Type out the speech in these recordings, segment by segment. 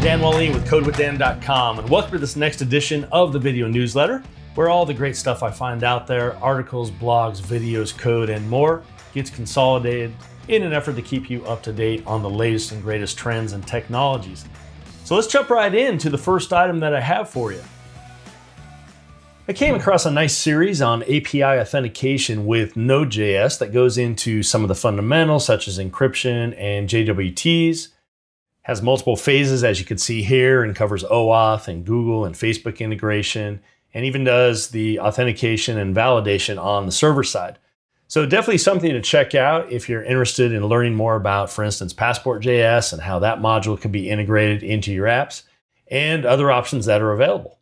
Dan Wahlin with CodeWithDan.com, and welcome to this next edition of the video newsletter, where all the great stuff I find out there articles, blogs, videos, code, and more gets consolidated in an effort to keep you up to date on the latest and greatest trends and technologies. So let's jump right into the first item that I have for you. I came across a nice series on API authentication with Node.js that goes into some of the fundamentals such as encryption and JWTs. Has multiple phases as you can see here and covers OAuth and Google and Facebook integration and even does the authentication and validation on the server side. So definitely something to check out if you're interested in learning more about, for instance, Passport.js and how that module can be integrated into your apps and other options that are available.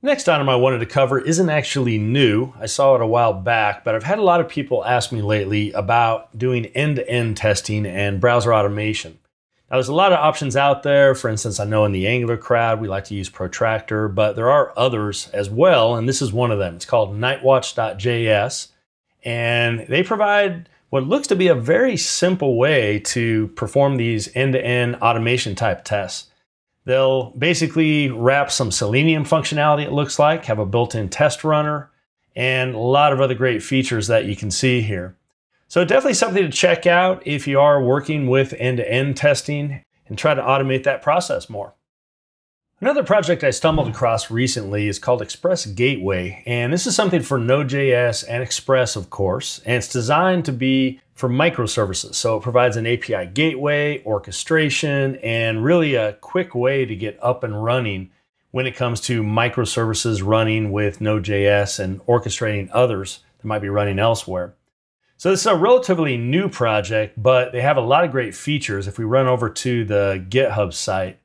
Next item I wanted to cover isn't actually new. I saw it a while back, but I've had a lot of people ask me lately about doing end-to-end -end testing and browser automation. Now there's a lot of options out there. For instance, I know in the Angular crowd, we like to use Protractor, but there are others as well, and this is one of them. It's called Nightwatch.js, and they provide what looks to be a very simple way to perform these end-to-end -end automation type tests. They'll basically wrap some Selenium functionality, it looks like, have a built-in test runner, and a lot of other great features that you can see here. So definitely something to check out if you are working with end-to-end -end testing and try to automate that process more. Another project I stumbled across recently is called Express Gateway, and this is something for Node.js and Express, of course, and it's designed to be for microservices. So it provides an API gateway, orchestration, and really a quick way to get up and running when it comes to microservices running with Node.js and orchestrating others that might be running elsewhere. So this is a relatively new project, but they have a lot of great features. If we run over to the GitHub site,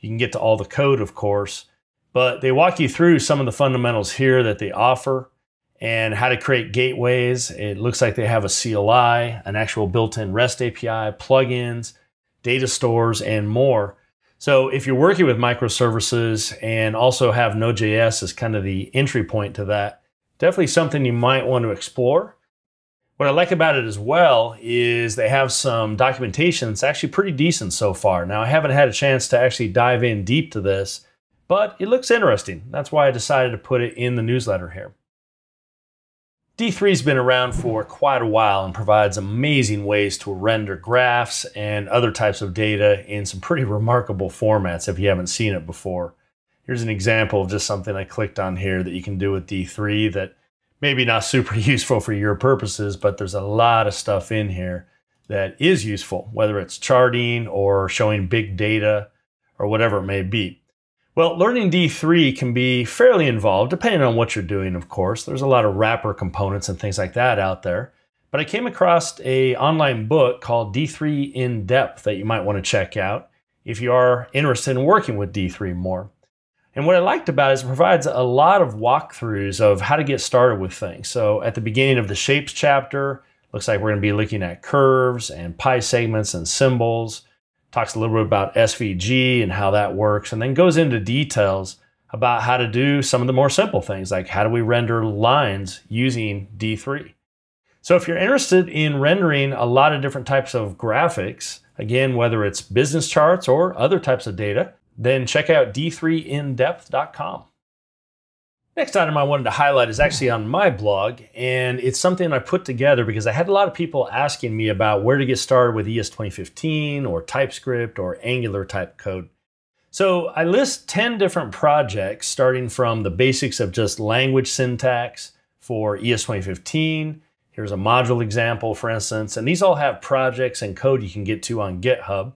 you can get to all the code, of course, but they walk you through some of the fundamentals here that they offer and how to create gateways. It looks like they have a CLI, an actual built-in REST API, plugins, data stores, and more. So if you're working with microservices and also have Node.js as kind of the entry point to that, definitely something you might want to explore. What I like about it as well is they have some documentation that's actually pretty decent so far. Now, I haven't had a chance to actually dive in deep to this, but it looks interesting. That's why I decided to put it in the newsletter here. D3's been around for quite a while and provides amazing ways to render graphs and other types of data in some pretty remarkable formats if you haven't seen it before. Here's an example of just something I clicked on here that you can do with D3 that maybe not super useful for your purposes, but there's a lot of stuff in here that is useful, whether it's charting or showing big data or whatever it may be. Well, learning D3 can be fairly involved, depending on what you're doing, of course. There's a lot of wrapper components and things like that out there. But I came across a online book called D3 in Depth that you might want to check out if you are interested in working with D3 more. And what I liked about it is it provides a lot of walkthroughs of how to get started with things. So at the beginning of the shapes chapter, looks like we're going to be looking at curves and pie segments and symbols. Talks a little bit about SVG and how that works, and then goes into details about how to do some of the more simple things, like how do we render lines using D3. So if you're interested in rendering a lot of different types of graphics, again, whether it's business charts or other types of data, then check out d3indepth.com. Next item I wanted to highlight is actually on my blog, and it's something I put together because I had a lot of people asking me about where to get started with ES 2015 or TypeScript or Angular type code. So I list 10 different projects starting from the basics of just language syntax for ES 2015. Here's a module example, for instance, and these all have projects and code you can get to on GitHub.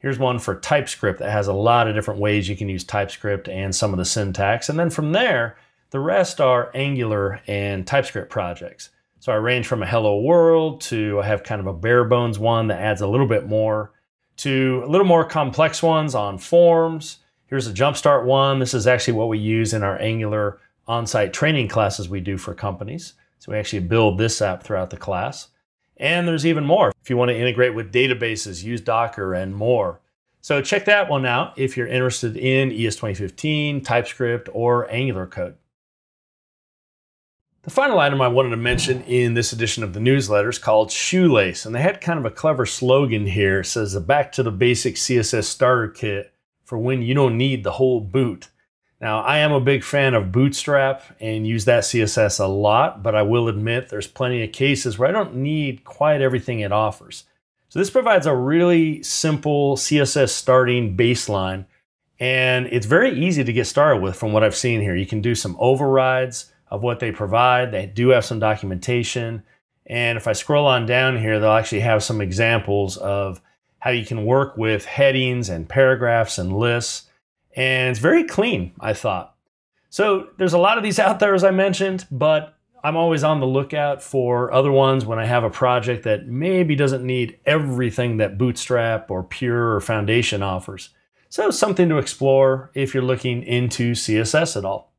Here's one for TypeScript that has a lot of different ways you can use TypeScript and some of the syntax. And then from there, the rest are Angular and TypeScript projects. So I range from a hello world to I have kind of a bare bones one that adds a little bit more to a little more complex ones on forms. Here's a jumpstart one. This is actually what we use in our Angular on-site training classes we do for companies. So we actually build this app throughout the class. And there's even more if you want to integrate with databases, use Docker, and more. So check that one out if you're interested in ES 2015, TypeScript, or Angular code. The final item I wanted to mention in this edition of the newsletter is called Shoelace, and they had kind of a clever slogan here. It says, Back to the basic CSS starter kit for when you don't need the whole boot. Now, I am a big fan of Bootstrap and use that CSS a lot, but I will admit there's plenty of cases where I don't need quite everything it offers. So this provides a really simple CSS starting baseline, and it's very easy to get started with from what I've seen here. You can do some overrides of what they provide. They do have some documentation. And if I scroll on down here, they'll actually have some examples of how you can work with headings and paragraphs and lists and it's very clean, I thought. So there's a lot of these out there, as I mentioned, but I'm always on the lookout for other ones when I have a project that maybe doesn't need everything that Bootstrap or Pure or Foundation offers. So something to explore if you're looking into CSS at all.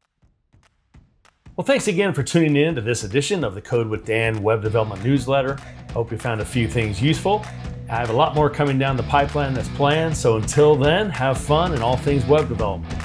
Well, thanks again for tuning in to this edition of the Code with Dan Web Development Newsletter. Hope you found a few things useful. I have a lot more coming down the pipeline that's planned. So until then, have fun in all things web development.